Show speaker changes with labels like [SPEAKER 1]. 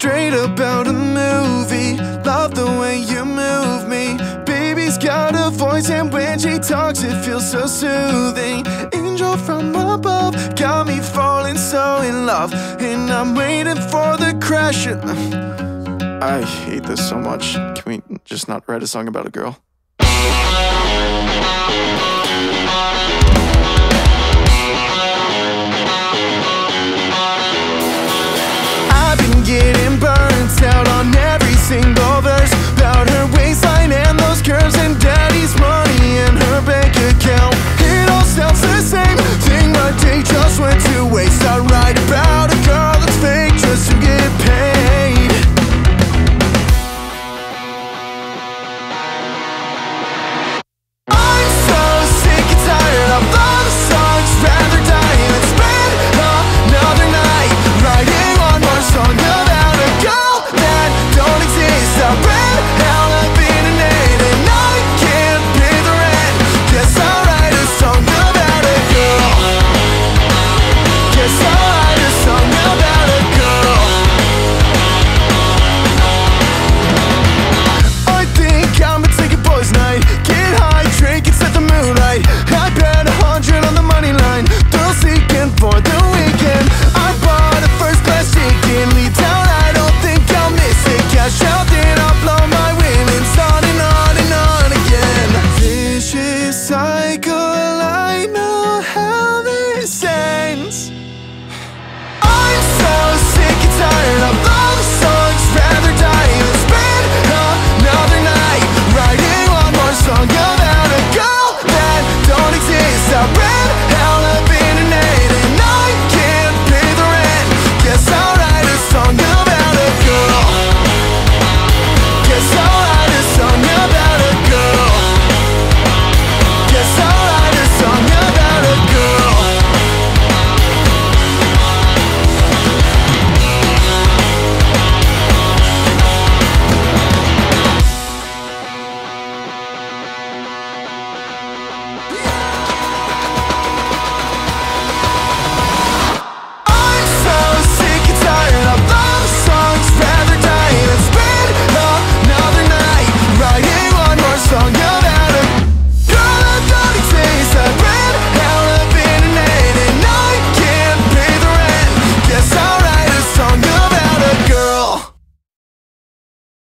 [SPEAKER 1] straight about a movie. Love the way you move me. Baby's got a voice, and when she talks, it feels so soothing. Angel from above, got me falling so in love. And I'm waiting for the crash. I hate this so much. Can we just not write a song about a girl? I write about